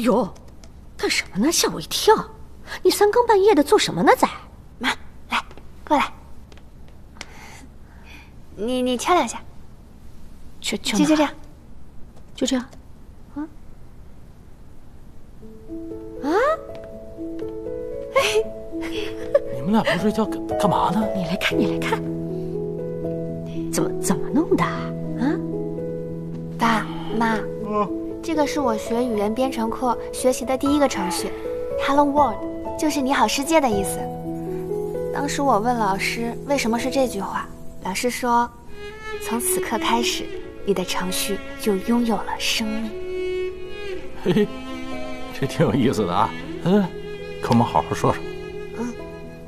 呦，干什么呢？吓我一跳！你三更半夜的做什么呢？在妈，来，过来。你你敲两下，就就就就这样。就这样。啊啊！你们俩不睡觉干干嘛呢？你来看，你来看，怎么怎么弄的啊？爸妈，这个是我学语言编程课学习的第一个程序，Hello World，就是你好世界的意思。当时我问老师为什么是这句话，老师说，从此刻开始，你的程序就拥有了生命。嘿嘿，这挺有意思的啊。嗯，跟我们好好说说。嗯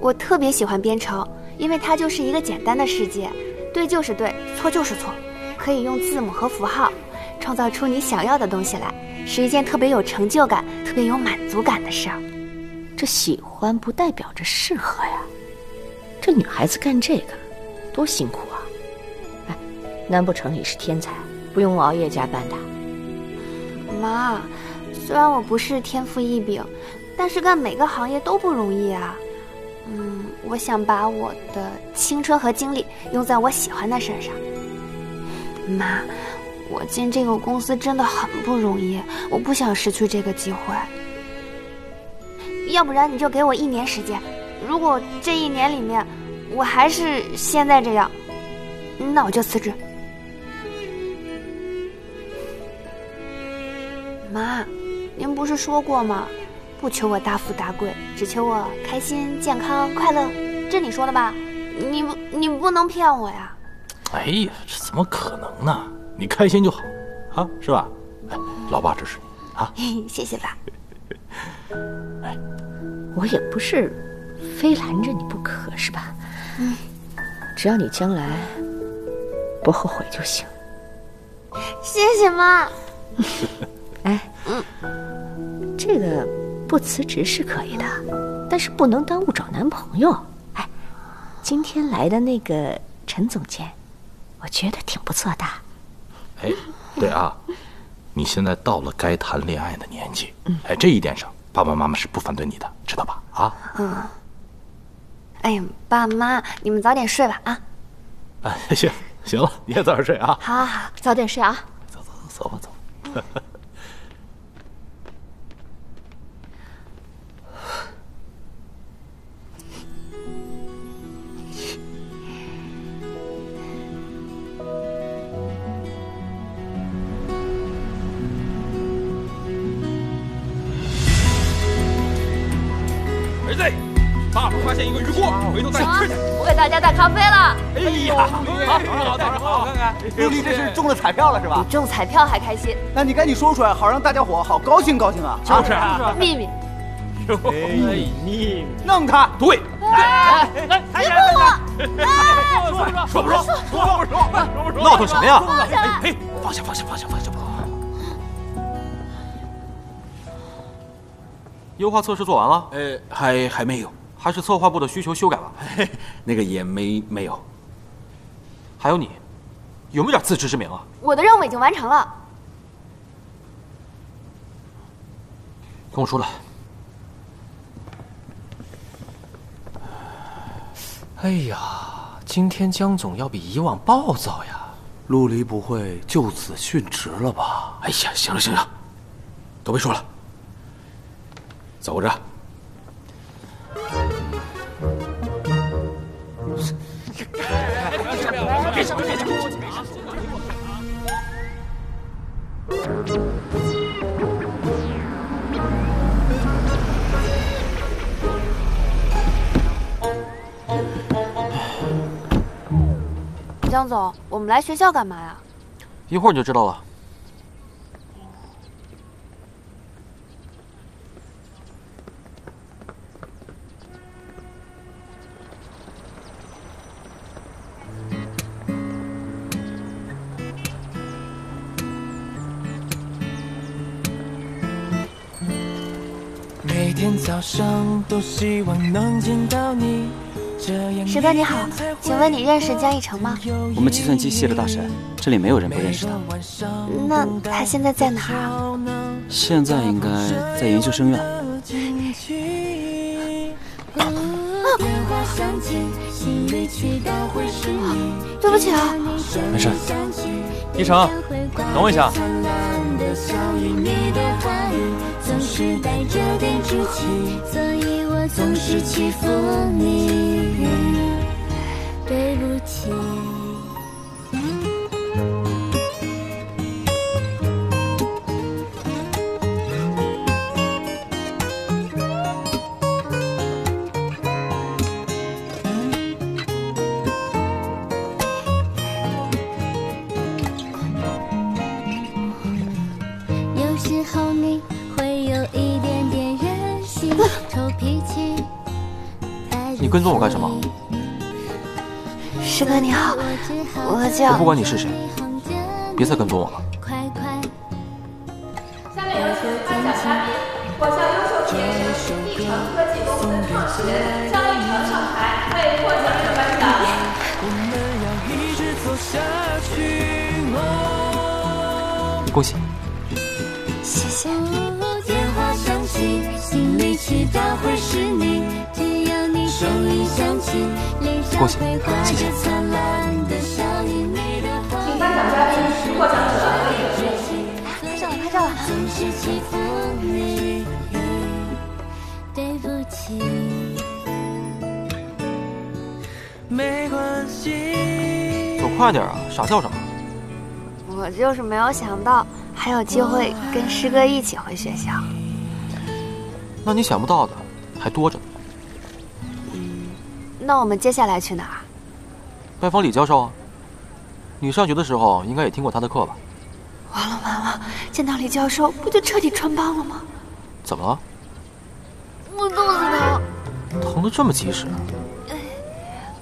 我特别喜欢编程，因为它就是一个简单的世界，对就是对，错就是错，可以用字母和符号创造出你想要的东西来，是一件特别有成就感、特别有满足感的事儿。这喜欢不代表着适合呀。这女孩子干这个，多辛苦啊！哎，难不成你是天才，不用熬夜加班的？妈，虽然我不是天赋异禀，但是干每个行业都不容易啊。嗯，我想把我的青春和精力用在我喜欢的事儿上。妈，我进这个公司真的很不容易，我不想失去这个机会。要不然你就给我一年时间，如果这一年里面我还是现在这样，那我就辞职。妈，您不是说过吗？不求我大富大贵，只求我开心、健康、快乐。这你说的吧？你不，你不能骗我呀！哎呀，这怎么可能呢？你开心就好，啊，是吧？哎，老爸支持你啊！谢谢爸。我也不是非拦着你不可，是吧？嗯，只要你将来不后悔就行。谢谢妈。哎，嗯，这个不辞职是可以的，但是不能耽误找男朋友。哎，今天来的那个陈总监，我觉得挺不错的。哎，对啊，你现在到了该谈恋爱的年纪，哎，这一点上，爸爸妈妈是不反对你的，知道吧？啊，嗯。哎呀，爸妈，你们早点睡吧啊！哎，行行了，你也早点睡啊。好，好，好，早点睡啊。走走走，走吧走。儿 发现一个鱼锅，回头带你吃去。我给大家带咖啡了。哎呀，好，好，早上好，我看看，陆离这是中了彩票了是吧？中彩票还开心？那你赶紧说出来，好让大家伙好高兴高兴啊！就是秘密。哎，秘密，弄他！对，来来，别碰我！说不说？说不说？说不说？说不说？闹腾什么呀？哎嘿，放下，放下，放下，放下！优化测试做完了？呃，还还没有，还是策划部的需求修改了？那个也没没有。还有你，有没有点自知之明啊？我的任务已经完成了。跟我出来。哎呀，今天江总要比以往暴躁呀！陆离不会就此殉职了吧？哎呀，行了行了，都别说了，走着。江总，我们来学校干嘛呀？一会儿你就知道了。每天早上都希望能见到你。石哥你好，请问你认识江一成吗？我们计算机系的大神，这里没有人不认识他。那他现在在哪儿啊？现在应该在研究生院。对不起啊。没事。一成，等我一下。总是带着点出气，所以我总是欺负你。不管你是谁，别再跟踪我了。下面有请颁奖嘉宾，我校优秀毕业生一成科技公司创始人张一成上台为获奖者颁奖。恭喜！谢。谢。电话响起，心里祈祷会是你，只要你声音响起，脸上会挂着灿嘉宾、获奖者合影。拍照了，拍照了。总是欺负你，对不起。没关系。走快点啊，傻笑什么？我就是没有想到还有机会跟师哥一起回学校。那你想不到的还多着呢。那我们接下来去哪儿？拜访李教授啊。你上学的时候应该也听过他的课吧？完了完了，见到李教授不就彻底穿帮了吗？怎么了？我肚子疼。疼得这么及时？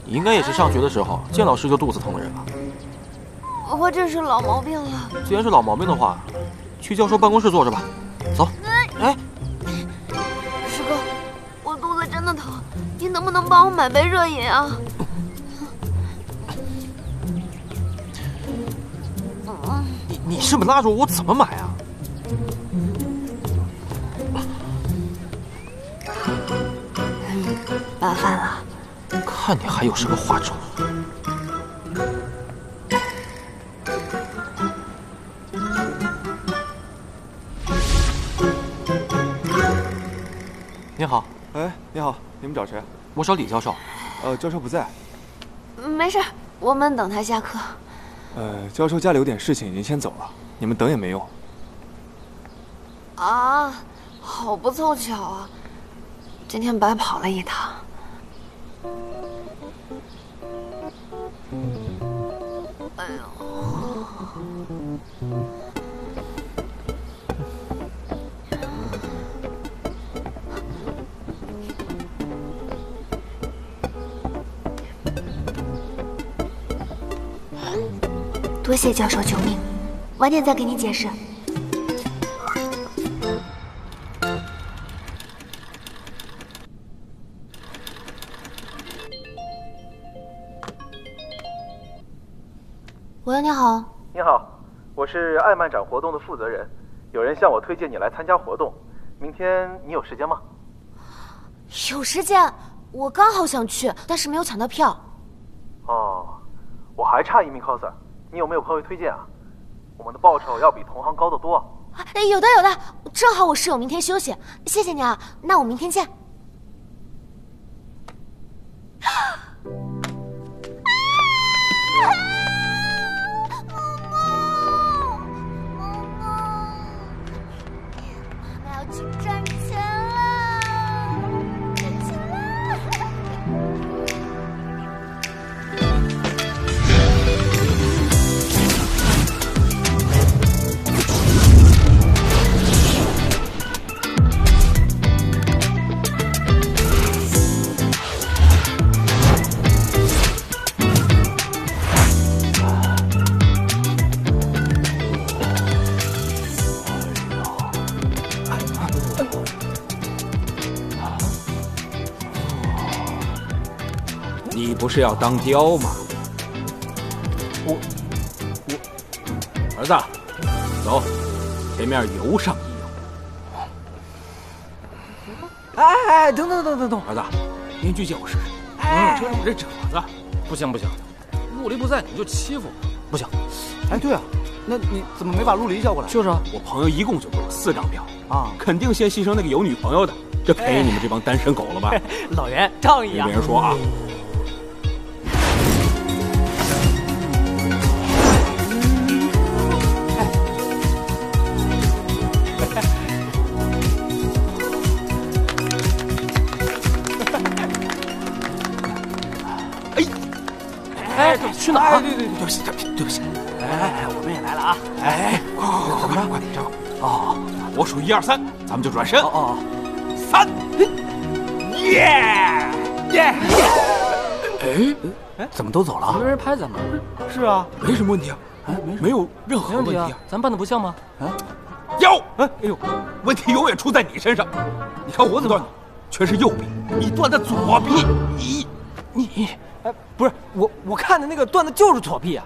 你应该也是上学的时候见老师就肚子疼的人吧？我这是老毛病了。既然是老毛病的话，去教授办公室坐着吧。走。哎，师哥，我肚子真的疼，您能不能帮我买杯热饮啊？你你这么拉着我，我怎么买啊？麻烦了。看你还有什么话找？你好，哎，你好，你们找谁？我找李教授。呃，教授不在。没事，我们等他下课。呃，教授家里有点事情，已经先走了，你们等也没用。啊，好不凑巧啊！今天白跑了一趟。哎呦！多谢教授救命晚点再给你解释。喂你好。你好我是爱漫展活动的负责人有人向我推荐你来参加活动明天你有时间吗？有时间我刚好想去但是没有抢到票。哦我还差一名 coser 你有没有朋友推荐啊？我们的报酬要比同行高得多。哎，有的有的，正好我室友明天休息，谢谢你啊，那我明天见。是要当雕吗？我我儿子，走，前面游上一游。哎哎，等等等等等，儿子，您去借我试试。哎，这是我这褶子，不行不行，陆离不在你就欺负我，不行。哎，对啊，那你怎么没把陆离叫过来？就是啊，我朋友一共就给我四张票啊，肯定先牺牲那个有女朋友的，这便宜你们这帮单身狗了吧？老袁仗义啊！别人说啊。去哪儿？对对对，对不起，对不起，对不起。哎，我们也来了啊！哎，快快怎么着？快点，站好。哦，我数一二三，咱们就转身。哦哦，三，耶耶耶！哎，怎么都走了？没人拍咱们。是啊，没什么问题啊，哎，没有任何问题啊。咱办的不像吗？啊，有，哎哎呦，问题永远出在你身上。你看我怎么断的全是右臂，你断的左臂，你你。哎，不是我，我看的那个段子就是左臂啊，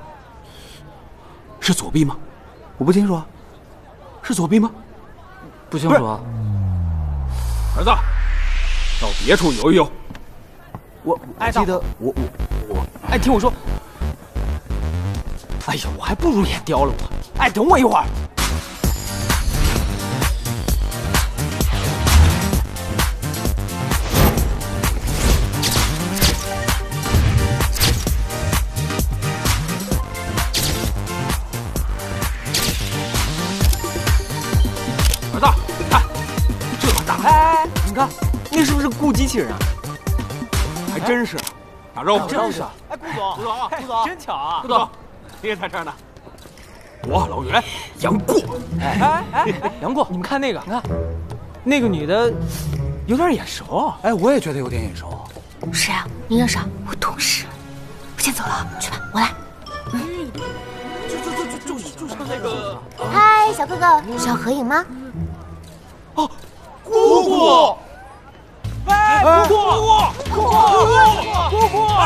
是左臂吗？我不清楚啊，是左臂吗？不清楚啊。儿子，到别处游一游。我我记得我我我，哎，听我说，哎呀，我还不如演雕了我。哎，等我一会。儿器人啊？还真是，打招呼，真是。哎，顾总，顾总啊，顾总，真巧啊！顾总，你也在这儿呢。我老袁，杨过。哎哎哎，杨过，你们看那个，你看，那个女的有点眼熟。哎，我也觉得有点眼熟。谁啊？你认识啊？我同事。我先走了，去吧，我来。就就就就就是就是那个。嗨，小哥哥，需要合影吗？哦，姑姑。哎，姑姑，姑姑，姑姑，姑姑，哎。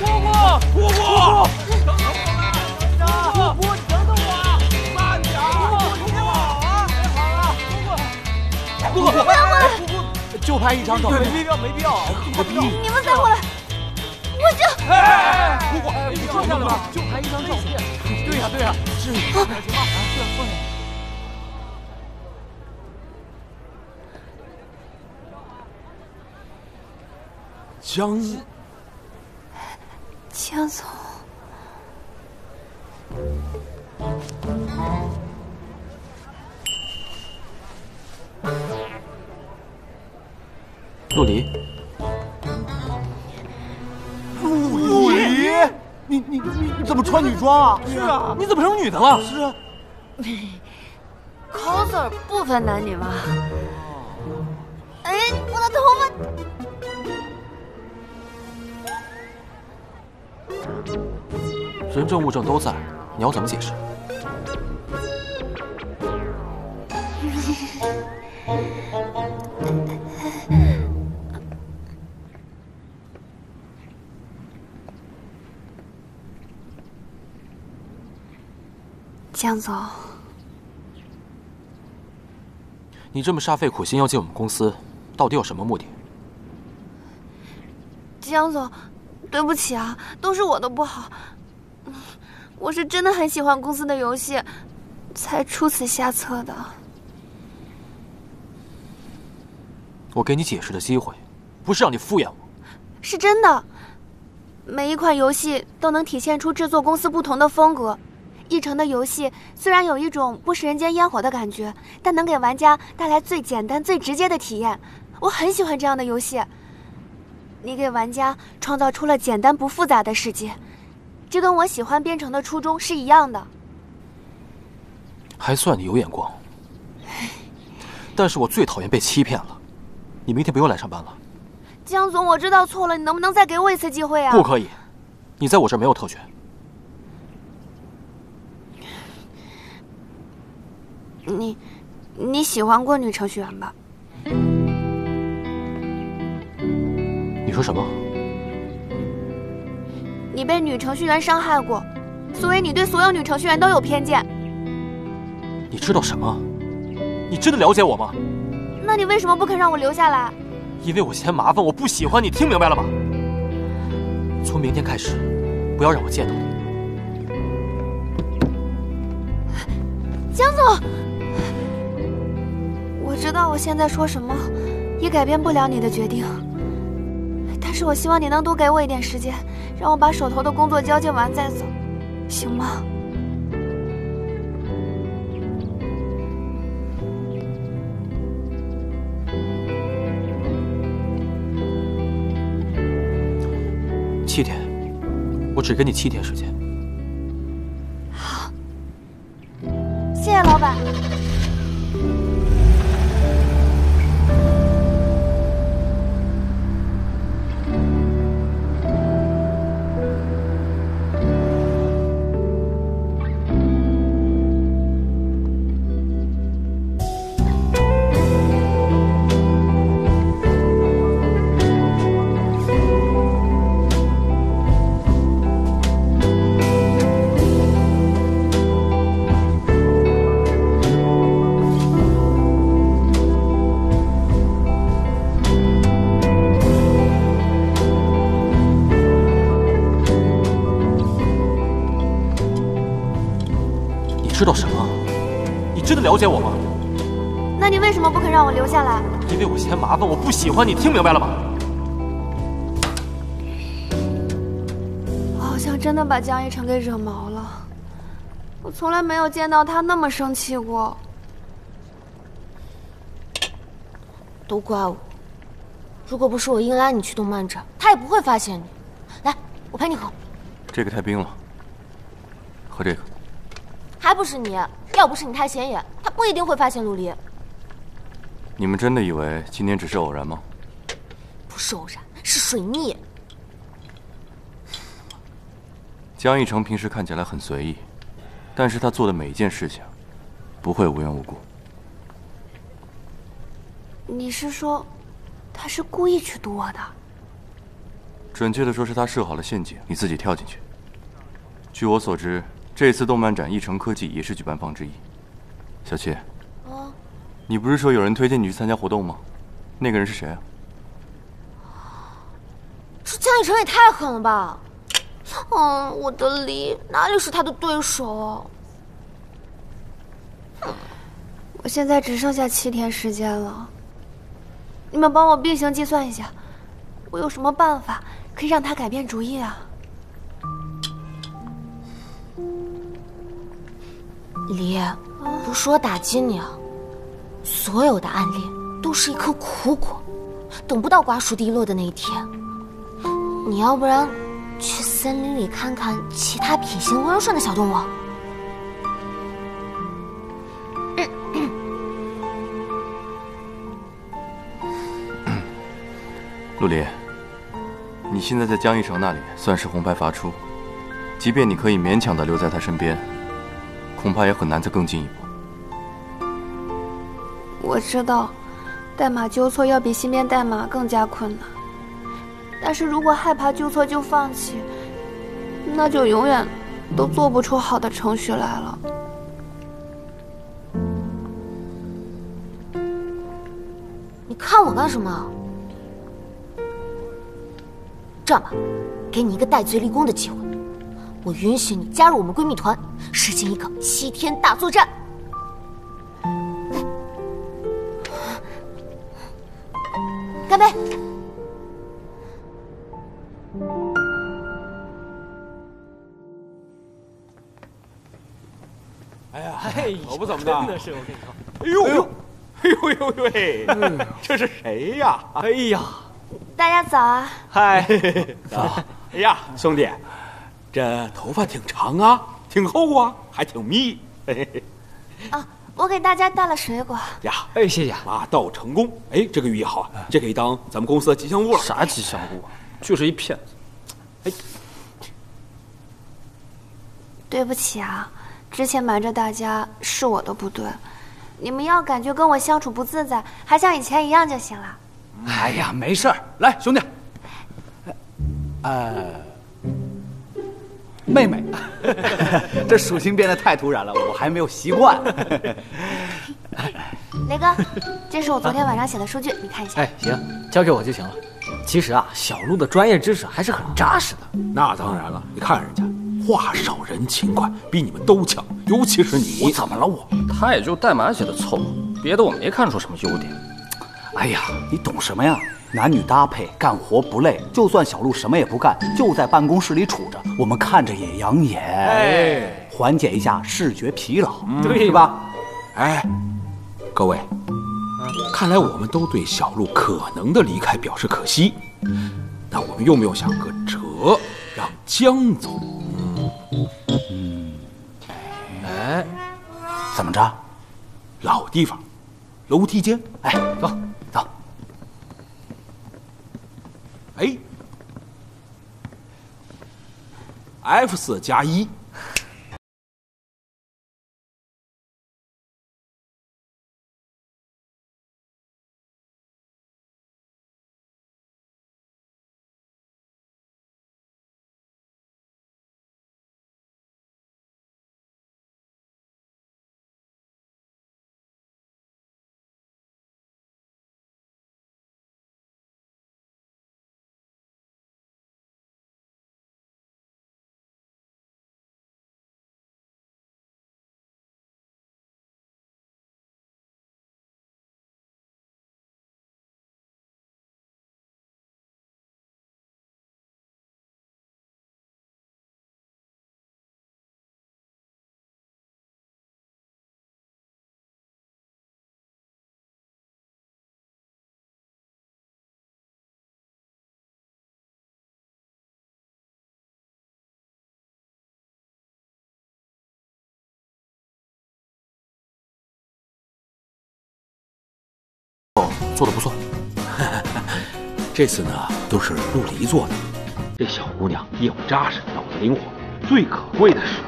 姑姑，姑姑，你等等我，慢点儿，你好啊，你好啊，姑姑，姑姑，就拍一张照片，没必要，没必要，我逼你。你们再过来，我就。哎，姑姑，你坐下来吧，就拍一张照片。对呀，对呀，是。行吧，这样放下。江，江总，陆离，怎么穿女装啊？是啊，你怎么成女的了？是啊。coser 不分男女吗？哎，我的头发。人证物证都在，你要怎么解释？江总，你这么煞费苦心要进我们公司，到底有什么目的？江总，对不起啊，都是我的不好。我是真的很喜欢公司的游戏，才出此下策的。我给你解释的机会，不是让你敷衍我。是真的，每一款游戏都能体现出制作公司不同的风格。一城的游戏虽然有一种不食人间烟火的感觉，但能给玩家带来最简单、最直接的体验。我很喜欢这样的游戏。你给玩家创造出了简单不复杂的世界，这跟我喜欢编程的初衷是一样的。还算你有眼光，但是我最讨厌被欺骗了。你明天不用来上班了。江总，我知道错了，你能不能再给我一次机会啊？不可以，你在我这儿没有特权。你，你喜欢过女程序员吧？你说什么？你被女程序员伤害过，所以你对所有女程序员都有偏见。你知道什么？你真的了解我吗？那你为什么不肯让我留下来？因为我嫌麻烦，我不喜欢你，听明白了吗？从明天开始，不要让我见到你。江总，我知道我现在说什么也改变不了你的决定，但是我希望你能多给我一点时间，让我把手头的工作交接完再走，行吗？七天，我只给你七天时间。麻烦，我不喜欢你，听明白了吗？我好像真的把江一晨给惹毛了。我从来没有见到他那么生气过。都怪我，如果不是我硬拉你去动漫展，他也不会发现你。来，我陪你喝。这个太冰了，喝这个。还不是你，要不是你太显眼，他不一定会发现陆离。你们真的以为今天只是偶然吗？不是偶然，是水逆。江一成平时看起来很随意，但是他做的每一件事情，不会无缘无故。你是说，他是故意去堵我的？准确的说，是他设好了陷阱，你自己跳进去。据我所知，这次动漫展一城科技也是举办方之一。小七，哦，你不是说有人推荐你去参加活动吗？那个人是谁啊？这江一成也太狠了吧！嗯，我的梨哪里是他的对手？我现在只剩下七天时间了，你们帮我并行计算一下，我有什么办法可以让他改变主意啊？梨，不是我打击你啊，所有的暗恋都是一颗苦果，等不到瓜熟蒂落的那一天。你要不然去森林里看看其他品行温顺的小动物。陆离，你现在在江一成那里算是红牌罚出，即便你可以勉强的留在他身边，恐怕也很难再更进一步。我知道代码纠错要比芯片代码更加困难但是如果害怕纠错就放弃那就永远都做不出好的程序来了你看我干什么？这样吧给你一个戴罪立功的机会我允许你加入我们闺蜜团实行一个七天大作战。干杯！哎呀，哎，可不怎么的，真的是我跟你说，哎呦呦，哎呦呦呦喂，这是谁呀？哎呀，大家早啊！嗨，早！哎呀，兄弟，这头发挺长啊，挺厚啊，还挺密。嘿嘿嘿啊，我给大家带了水果。呀，哎，谢谢。马到成功，哎，这个寓意好啊，这可以当咱们公司的吉祥物了。啥吉祥物啊？就是一骗子。哎，对不起啊，之前瞒着大家是我的不对。你们要感觉跟我相处不自在，还像以前一样就行了。哎呀，没事儿，来，兄弟。呃，妹妹，这属性变得太突然了，我还没有习惯。雷哥，这是我昨天晚上写的数据，你看一下。哎，行，交给我就行了。其实啊，小鹿的专业知识还是很扎实的。那当然了，你看人家话少人勤快，比你们都强，尤其是你。我怎么了我？他也就代码写的凑合，别的我没看出什么优点。哎呀，你懂什么呀？男女搭配，干活不累。就算小鹿什么也不干，就在办公室里杵着，我们看着也养眼，哎，缓解一下视觉疲劳，对是吧？哎，各位，看来我们都对小鹿可能的离开表示可惜。那我们用不用想个辙，让江总？嗯，哎，怎么着？老地方，楼梯间。哎，走走。哎，F 四加一。做的不错，这次呢都是陆离做的。这小姑娘业务扎实，脑子灵活，最可贵的是，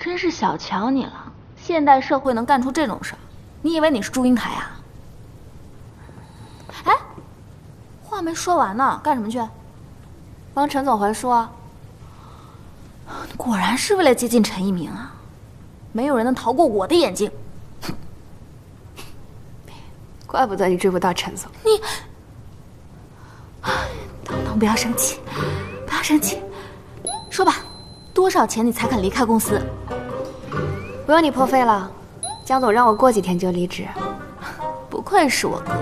真是小瞧你了，现代社会能干出这种事儿，你以为你是祝英台啊？哎，话没说完呢，干什么去？帮陈总还书啊？果然是为了接近陈一鸣啊！没有人能逃过我的眼睛。怪不得你追不到陈总。你，彤彤不要生气，不要生气。说吧，多少钱你才肯离开公司？不用你破费了，江总让我过几天就离职。不愧是我哥，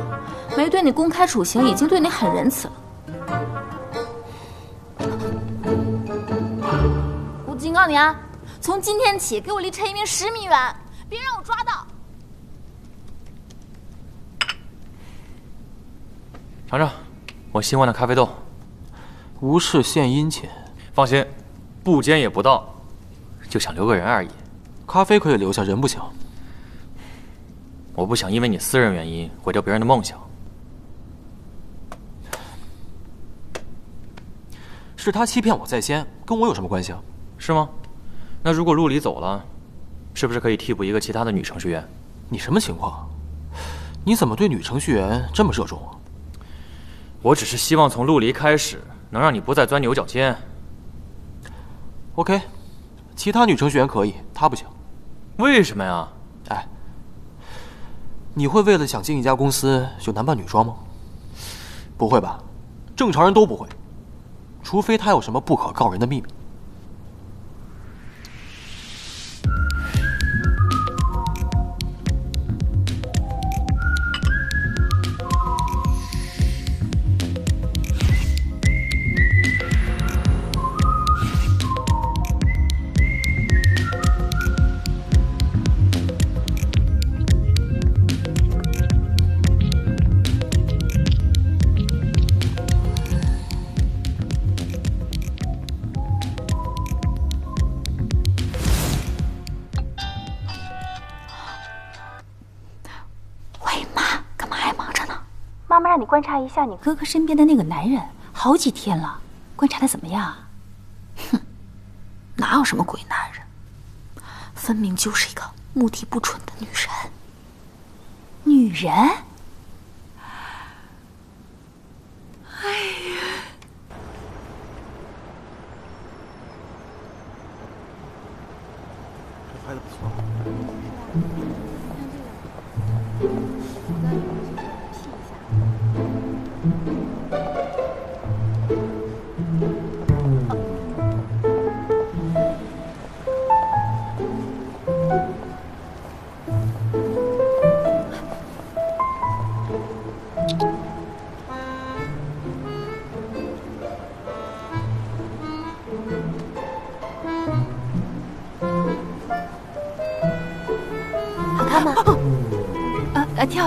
没对你公开处刑，已经对你很仁慈了。我告你啊，从今天起给我离陈一鸣十米远，别让我抓到。尝尝我新换的咖啡豆，无事献殷勤。放心，不奸也不盗，就想留个人而已。咖啡可以留下，人不行。我不想因为你私人原因毁掉别人的梦想。是他欺骗我在先，跟我有什么关系啊？是吗？那如果陆离走了，是不是可以替补一个其他的女程序员？你什么情况？你怎么对女程序员这么热衷啊？我只是希望从陆离开始，能让你不再钻牛角尖。OK，其他女程序员可以，她不行。为什么呀？哎，你会为了想进一家公司就男扮女装吗？不会吧，正常人都不会，除非他有什么不可告人的秘密。在你哥哥身边的那个男人，好几天了，观察的怎么样？哼，哪有什么鬼男人，分明就是一个目的不纯的女人。女人？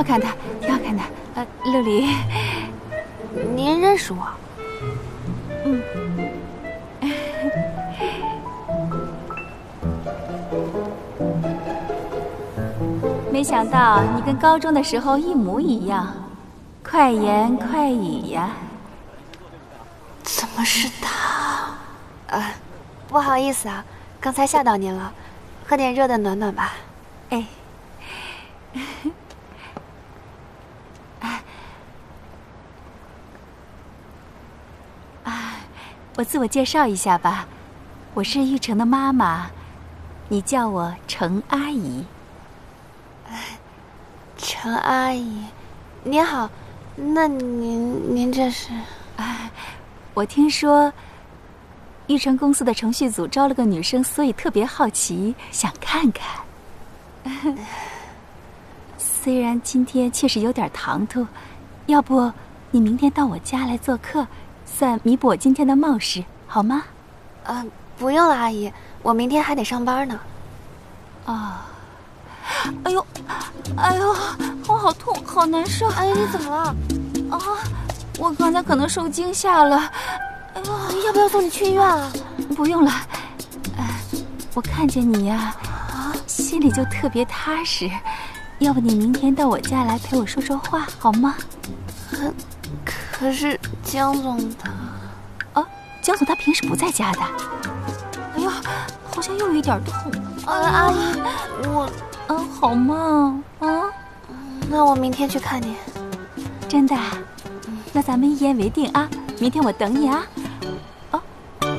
好看的，挺好看的。呃，陆离，您认识我？嗯。没想到你跟高中的时候一模一样，快言快语呀。怎么是他？啊，不好意思啊，刚才吓到您了，喝点热的暖暖吧。哎。啊，我介绍一下吧，我是玉成的妈妈，你叫我程阿姨。程阿姨，您好，那您您这是？哎，我听说玉成公司的程序组招了个女生，所以特别好奇，想看看。虽然今天确实有点唐突，要不你明天到我家来做客，算弥补我今天的冒失，好吗？啊，不用了，阿姨，我明天还得上班呢。哦，哎呦，哎呦，我好痛，好难受。阿姨，你怎么了？啊，我刚才可能受惊吓了。哎呦，要不要送你去医院啊？不用了。哎，我看见你呀、啊，心里就特别踏实。要不你明天到我家来陪我说说话，好吗？可可是江总他……啊，江总他平时不在家的。哎呀，好像又有一点痛。啊，阿姨，我……啊，好吗？啊，那我明天去看你。真的？那咱们一言为定啊！明天我等你啊。哦，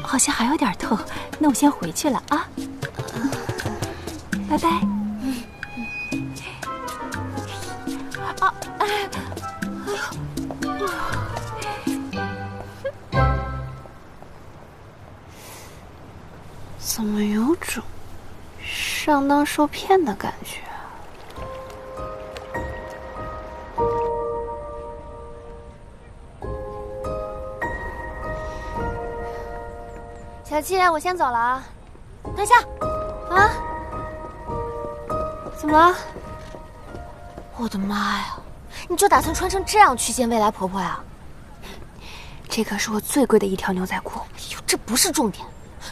好像还有点痛，那我先回去了啊。拜拜。啊，哎，哎呦，怎么有种上当受骗的感觉？小七，我先走了啊。等一下，啊？怎么了？我的妈呀！你就打算穿成这样去见未来婆婆呀？这可是我最贵的一条牛仔裤。哎呦，这不是重点，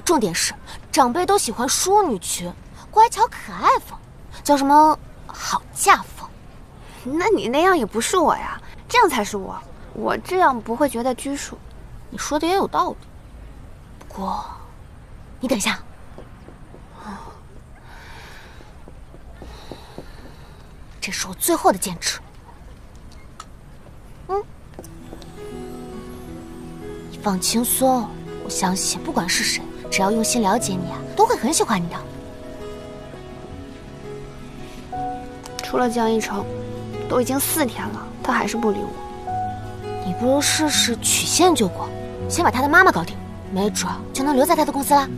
重点是长辈都喜欢淑女裙，乖巧可爱风，叫什么好嫁风。那你那样也不是我呀，这样才是我。我这样不会觉得拘束。你说的也有道理。不过，你等一下。这是我最后的坚持。嗯，你放轻松，我相信不管是谁，只要用心了解你啊，都会很喜欢你的。除了江一成，都已经四天了，他还是不理我。你不如试试曲线救国，先把他的妈妈搞定，没准就能留在他的公司啦。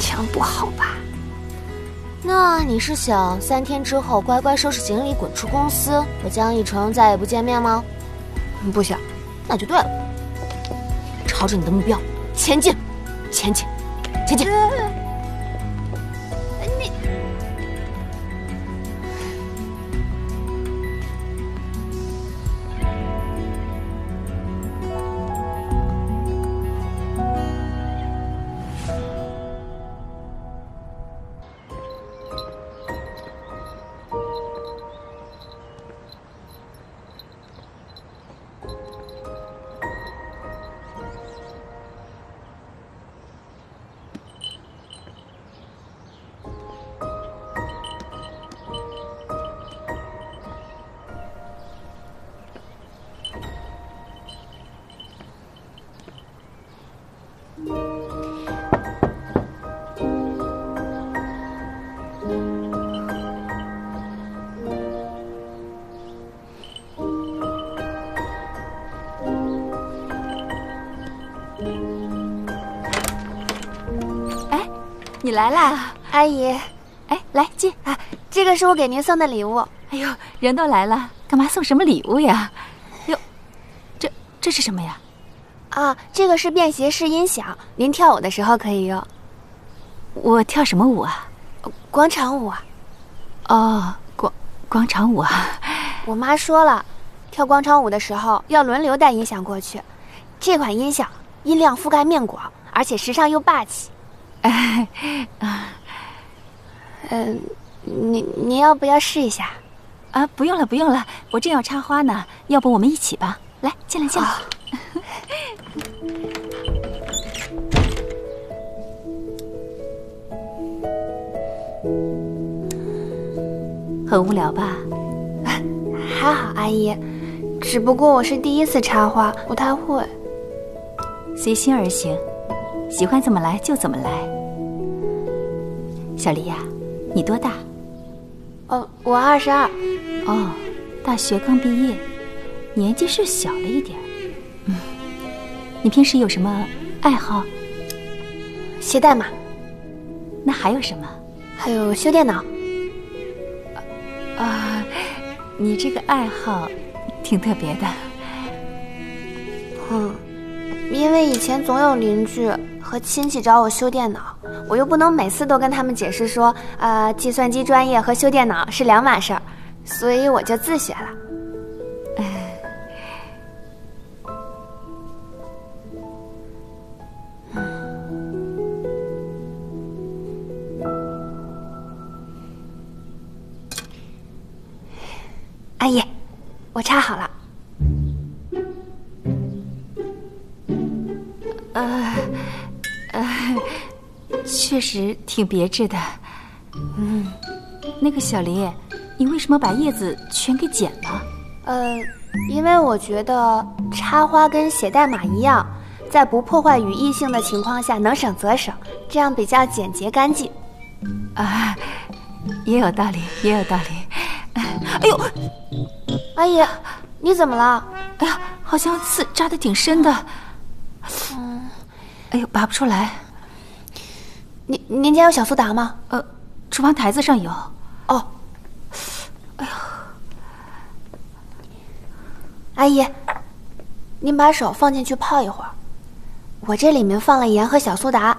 这样不好吧？那你是想三天之后乖乖收拾行李滚出公司，和江一成再也不见面吗？不想。那就对了，朝着你的目标前进，前进，前进。你来啦，阿姨。哎，来进啊，这个是我给您送的礼物。哎呦，人都来了，干嘛送什么礼物呀？哟，这这是什么呀？啊，这个是便携式音响，您跳舞的时候可以用。我跳什么舞啊？广场舞啊。哦，广广场舞啊。我妈说了，跳广场舞的时候要轮流带音响过去。这款音响音量覆盖面广，而且时尚又霸气。哎 啊，嗯，你你要不要试一下？啊，不用了，不用了，我正要插花呢。要不我们一起吧？来，进来，进来。很无聊吧？还好，阿姨。只不过我是第一次插花，不太会。随心而行。喜欢怎么来就怎么来，小黎呀，你多大？哦，我二十二。哦，大学刚毕业，年纪是小了一点。嗯，你平时有什么爱好？写代码。那还有什么？还有修电脑。啊，你这个爱好挺特别的。嗯，因为以前总有邻居。和亲戚找我修电脑，我又不能每次都跟他们解释说，呃，计算机专业和修电脑是两码事儿，所以我就自学了。挺别致的。嗯，那个小林，你为什么把叶子全给剪了？呃，因为我觉得插花跟写代码一样，在不破坏语义性的情况下，能省则省，这样比较简洁干净。啊，也有道理，也有道理。哎呦，阿姨，你怎么了？哎呀，好像刺扎的挺深的。嗯。哎呦，拔不出来。您您家有小苏打吗？呃，厨房台子上有。哦。哎呦，阿姨，您把手放进去泡一会儿。我这里面放了盐和小苏打，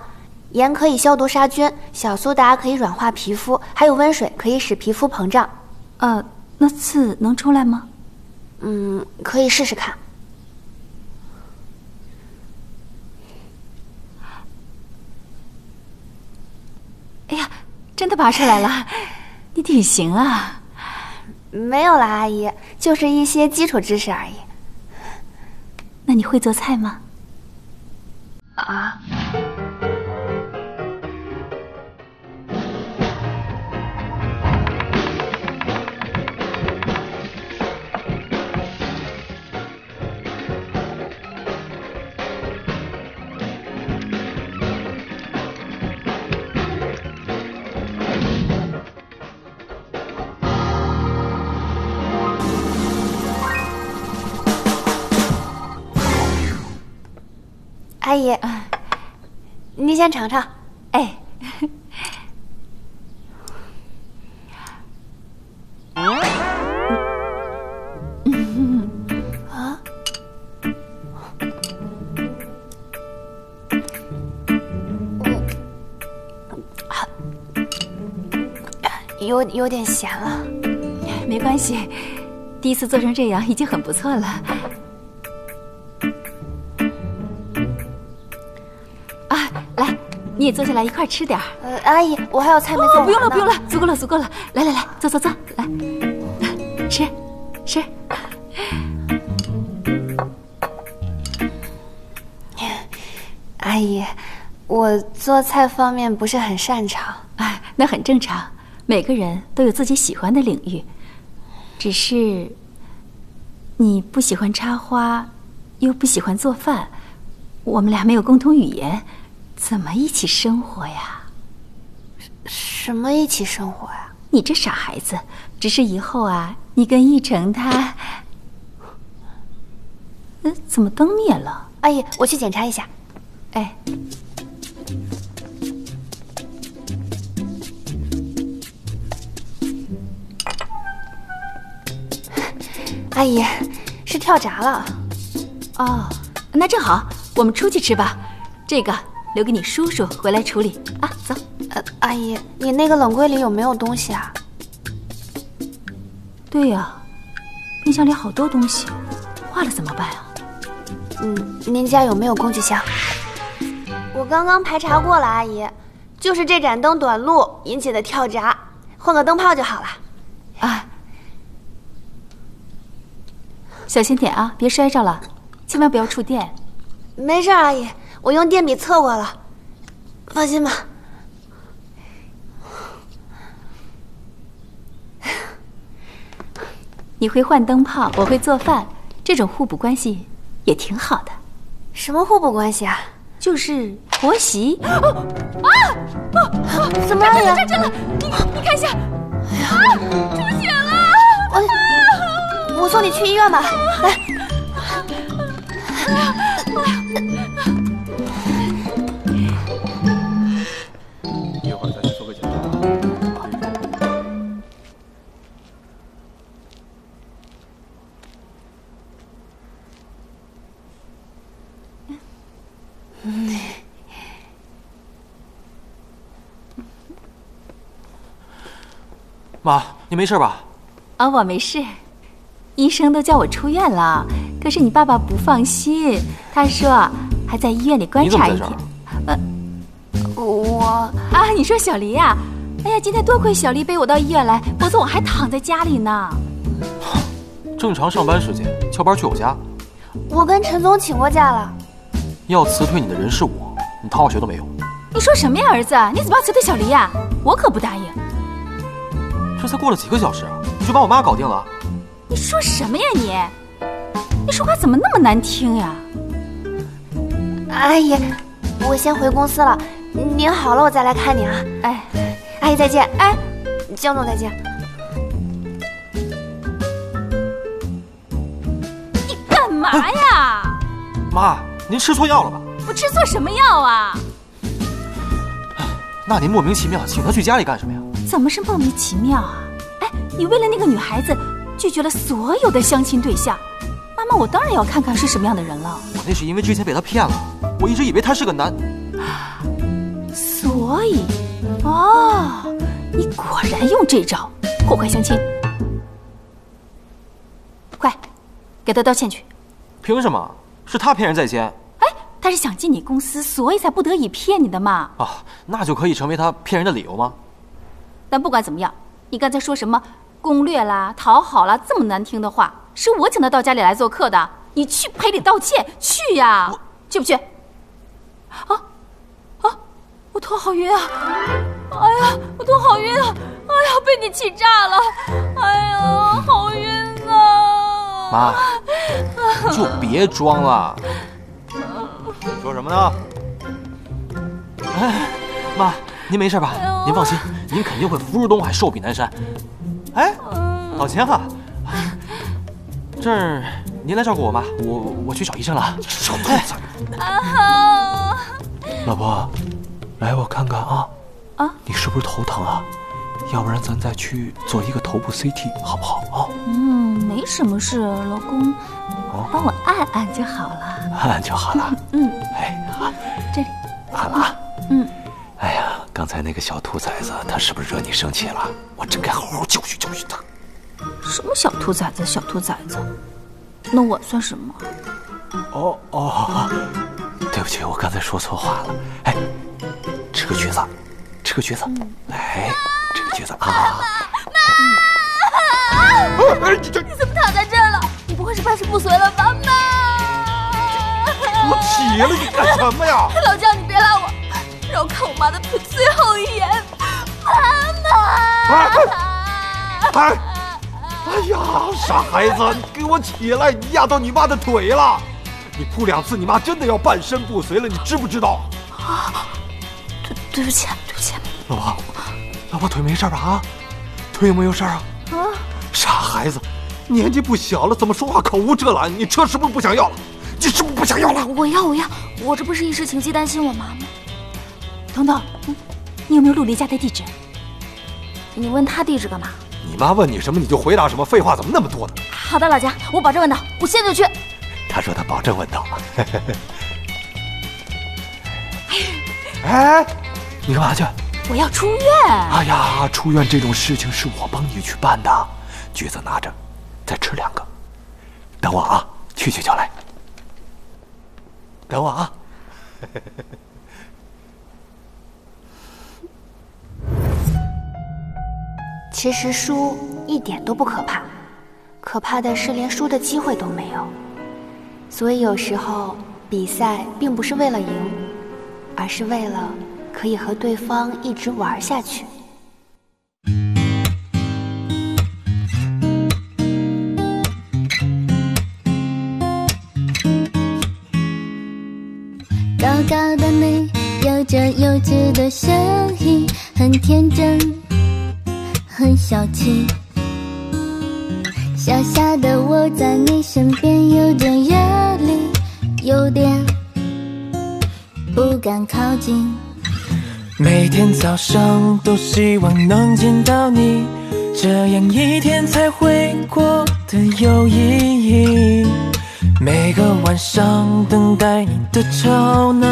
盐可以消毒杀菌，小苏打可以软化皮肤，还有温水可以使皮肤膨胀。呃，那刺能出来吗？嗯，可以试试看。哎呀，真的拔出来了，你挺行啊！没有啦，阿姨，就是一些基础知识而已。那你会做菜吗？啊？阿姨，您先尝尝。哎，啊，有有点咸了。没关系，第一次做成这样已经很不错了。你也坐下来一块吃点儿。呃，阿姨，我还有菜没做完呢。不用了，不用了，足够了，足够了。来来来，坐坐坐，来，吃吃。阿姨，我做菜方面不是很擅长。哎，那很正常，每个人都有自己喜欢的领域。只是你不喜欢插花，又不喜欢做饭，我们俩没有共同语言，怎么一起生活呀？什么一起生活呀？你这傻孩子，只是以后啊，你跟奕成他……嗯，怎么灯灭了？阿姨，我去检查一下。哎。阿姨，是跳闸了。哦，那正好，我们出去吃吧。这个留给你叔叔回来处理啊。走。呃，阿姨，你那个冷柜里有没有东西啊？对呀，冰箱里好多东西，坏了怎么办啊？嗯，您家有没有工具箱？我刚刚排查过了，阿姨，就是这盏灯短路引起的跳闸，换个灯泡就好了。啊。小心点啊，别摔着了，千万不要触电。没事，阿姨，我用电笔测过了，放心吧。你会换灯泡，我会做饭，这种互补关系也挺好的。什么互补关系啊？就是婆媳。啊啊啊！怎么了？你你看一下，哎呀，出血了！我我送你去医院吧，来。一妈，你没事吧？啊，我没事。医生都叫我出院了，可是你爸爸不放心，他说还在医院里观察一天。呃，我啊，你说小黎呀？哎呀，今天多亏小黎背我到医院来，否则我还躺在家里呢。正常上班时间翘班去我家。我跟陈总请过假了。要辞退你的人是我，你逃学都没用。你说什么呀，儿子？你怎么要辞退小黎呀？我可不答应。这才过了几个小时，你就把我妈搞定了？你说什么呀你？你说话怎么那么难听呀？阿姨，我先回公司了，您好了我再来看你啊。哎，阿姨再见。哎，江总再见。你干嘛呀？妈，您吃错药了吧？我吃错什么药啊？那您莫名其妙请她去家里干什么呀？怎么是莫名其妙啊？哎，你为了那个女孩子拒绝了所有的相亲对象，妈妈，我当然要看看是什么样的人了。我那是因为之前被他骗了，我一直以为他是个男。所以，哦，你果然用这招破坏相亲。快，给他道歉去。凭什么？是他骗人在先。哎，他是想进你公司，所以才不得已骗你的嘛。啊，那就可以成为他骗人的理由吗？但不管怎么样，你刚才说什么攻略啦、讨好啦，这么难听的话，是我请他到家里来做客的。你去赔礼道歉，去呀，去不去？啊啊！我头好晕啊！哎呀，我头好晕啊！哎呀，被你气炸了！哎呀，好晕啊！妈，你就别装了。说什么呢？哎，妈，您没事吧？您放心，您肯定会福如东海，寿比南山。哎，老钱哈，这儿您来照顾我吧，我我去找医生了。小！老婆，来我看看啊。啊？你是不是头疼啊？要不然咱再去做一个头部 CT，好不好啊？嗯，没什么事，老公，帮我按按就好了。按按就好了。嗯，哎，好，这里。好了啊。嗯。哎呀，刚才那个小兔崽子，他是不是惹你生气了？我真该好好教训教训他。什么小兔崽子，小兔崽子？那我算什么？哦哦，对不起，我刚才说错话了。哎，吃个橘子，吃个橘子，来，吃个橘子啊！妈！你怎么躺在这儿了？你不会是半身不遂了吧，妈？我起了，你干什么呀？妈的腿最后一眼，妈妈！哎！哎呀，傻孩子，你给我起来！你压到你妈的腿了！你扑两次，你妈真的要半身不遂了，你知不知道？啊，对对不起，对不起。老婆，老婆腿没事吧？啊，腿有没有事啊？啊，傻孩子，年纪不小了，怎么说话口无遮拦？你车是不是不想要了？你是不是不想要了？我要，我要，我这不是一时情急担心我妈吗？等等，你有没有陆离家的地址？你问他地址干嘛？你妈问你什么你就回答什么，废话怎么那么多呢？好的，老姜，我保证问到，我现在就去。他说他保证问到。哎，你干嘛去？我要出院。哎呀，出院这种事情是我帮你去办的。橘子拿着，再吃两个。等我啊，去去就来。等我啊。其实输一点都不可怕，可怕的是连输的机会都没有。所以有时候比赛并不是为了赢，而是为了可以和对方一直玩下去。高高的你，有着幼稚的声音，很天真。很小气，小小的我在你身边有点压力，有点不敢靠近。每天早上都希望能见到你，这样一天才会过得有意义。每个晚上等待你的吵闹，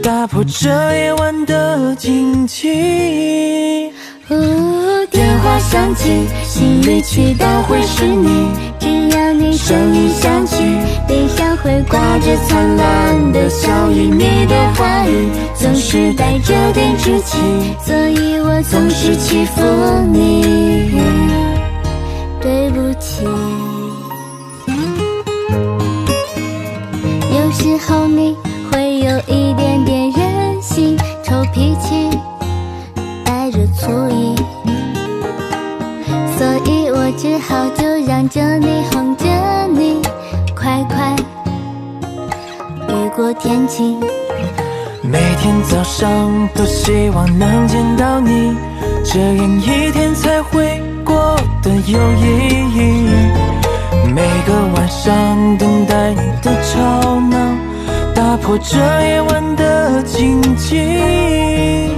打破这夜晚的静寂。哦电话响起，心里祈祷会是你。只要你声音响起，脸上会挂着灿烂的笑意。你的话语总是带着点稚气，所以我总是欺负你。对不起，有时候你会有一点点任性，臭脾气，所以我只好就让着你，哄着你，快快雨过天晴。每天早上都希望能见到你，这样一天才会过得有意义。每个晚上等待你的吵闹，打破这夜晚的静寂。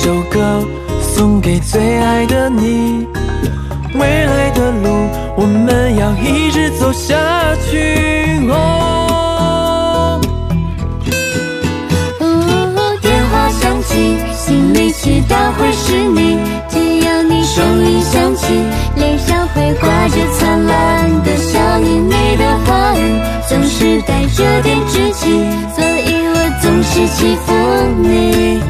首歌送给最爱的你，未来的路我们要一直走下去。哦，电话响起，心里祈祷会是你。只要你声音响起，脸上会挂着灿烂的笑意。你的话语总是带着点稚气，所以我总是欺负你。